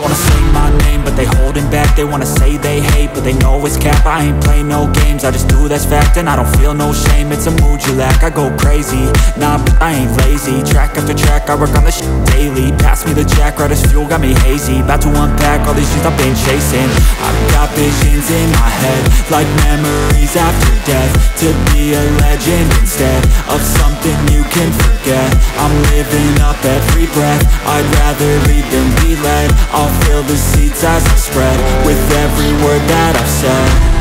wanna say my name, but they holding back. They wanna say they hate, but they know it's cap. I ain't play no games, I just do that's fact And I don't feel no shame, it's a mood you lack. I go crazy, nah, but I ain't lazy. Track after track, I work on this shit daily. Pass me the jack, right as fuel, got me hazy. About to unpack all these things I've been chasing. I've got visions in my head Like memories after death. To be a legend instead Of something you can forget. I'm living up every breath. I'd rather lead than I'll fill the seats as I spread With every word that I've said